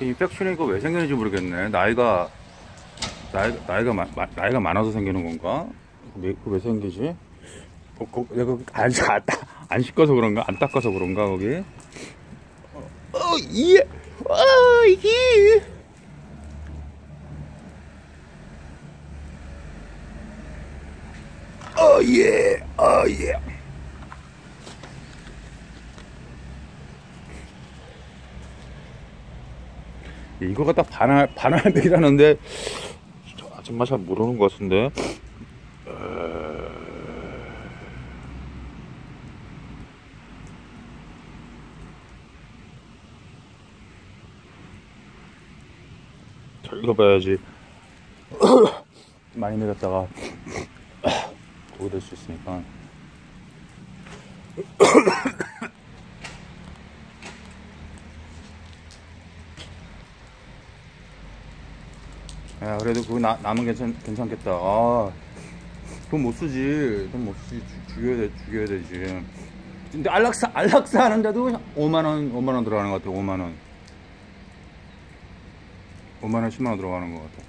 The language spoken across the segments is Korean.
인펙션이 이거 왜 생기는지 모르겠네. 나이가 나이 나이가 마, 마- 나이가 많아서 생기는 건가? 왜, 왜 생기지? 어, 거, 내가 안, 안, 닦- 안 씻어서 그런가? 안 닦아서 그런가 거기? 어, 어 예, 어 이게. 어 예, 어 예. 이거 갖다 반할 반할 백이라는데 저 아줌마 잘 모르는 것 같은데. 잘 읽어봐야지. 많이 내렸다가 독이 될수 있으니까. 야, 그래도 그거 나, 남은 괜찮, 괜찮겠다. 아, 돈 못 쓰지. 돈 못 쓰지. 주- 죽여야 돼, 죽여야 되지. 근데 안락사, 안락사 하는데도 5만원, 5만원 들어가는 것 같아, 5만원. 5만원, 10만원 들어가는 것 같아.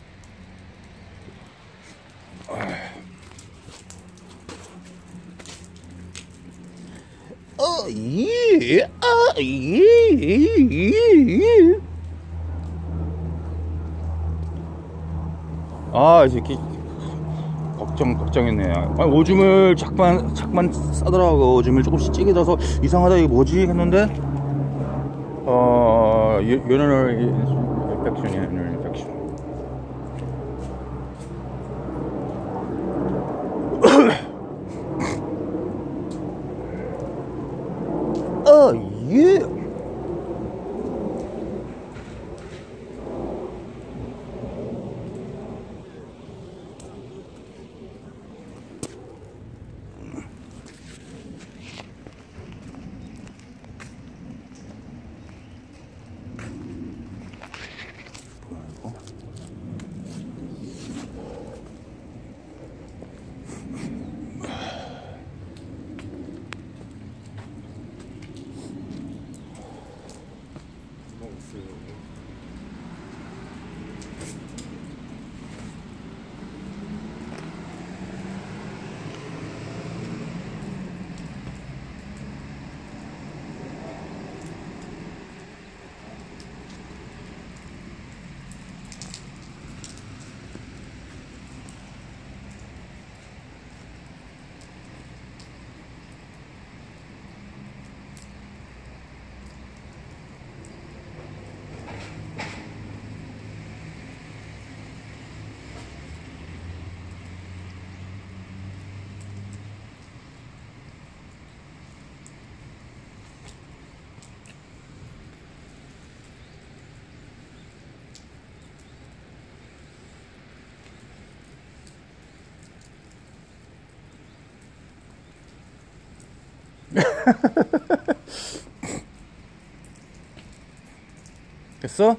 어, 예, 아, 예, 예, 예. 아, 이 새끼. 걱정, 걱정했네. 아니, 오줌을 자꾸만, 자꾸만 싸더라고. 오줌을 조금씩 찌게 져서 이상하다, 이게 뭐지? 했는데, 어, urinary infection이야, infection. 어, 예. 됐어?